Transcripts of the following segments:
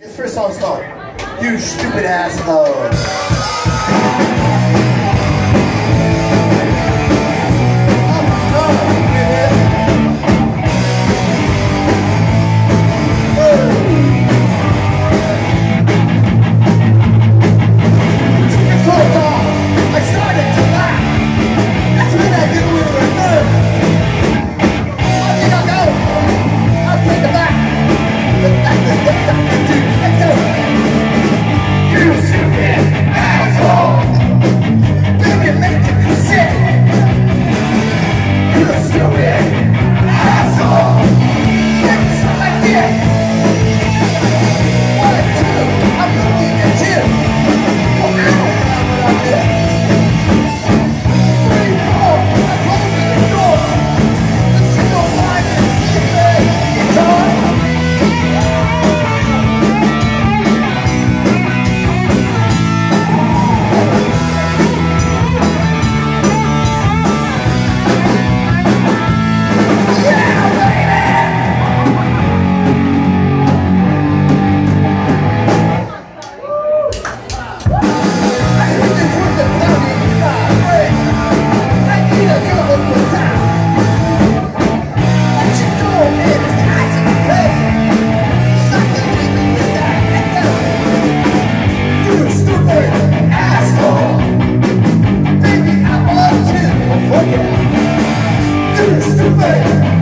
This first song's called You Stupid Ass Asshole. stupid.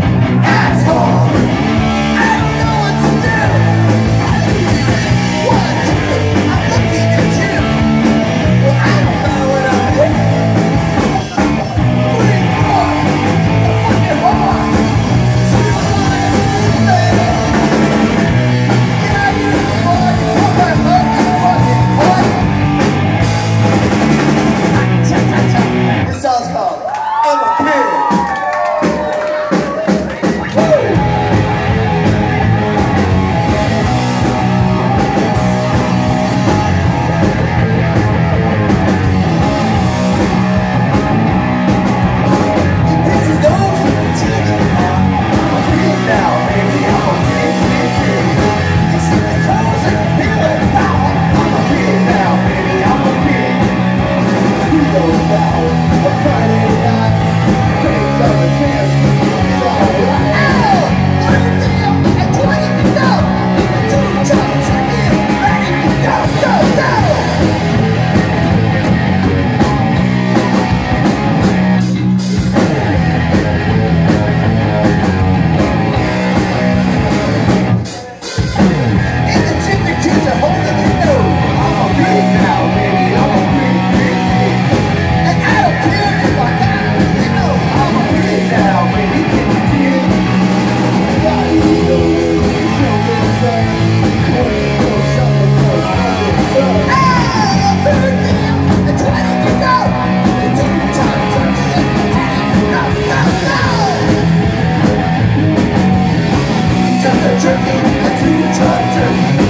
Such a tricky, a sweet